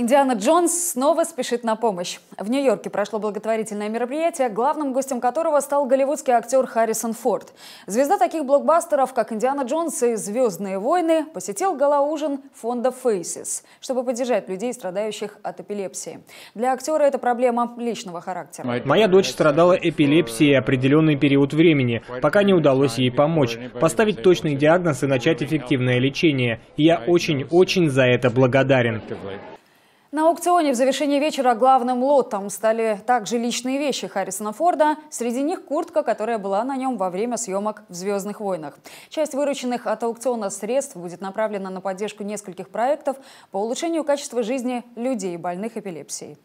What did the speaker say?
Индиана Джонс снова спешит на помощь. В Нью-Йорке прошло благотворительное мероприятие, главным гостем которого стал голливудский актер Харрисон Форд. Звезда таких блокбастеров, как «Индиана Джонс» и «Звездные войны», посетил галаужин фонда Faces, чтобы поддержать людей, страдающих от эпилепсии. Для актера это проблема личного характера. Моя дочь страдала эпилепсией определенный период времени, пока не удалось ей помочь, поставить точный диагноз и начать эффективное лечение. Я очень-очень за это благодарен. На аукционе в завершении вечера главным лотом стали также личные вещи Харрисона Форда. Среди них куртка, которая была на нем во время съемок в «Звездных войнах». Часть вырученных от аукциона средств будет направлена на поддержку нескольких проектов по улучшению качества жизни людей, больных эпилепсией.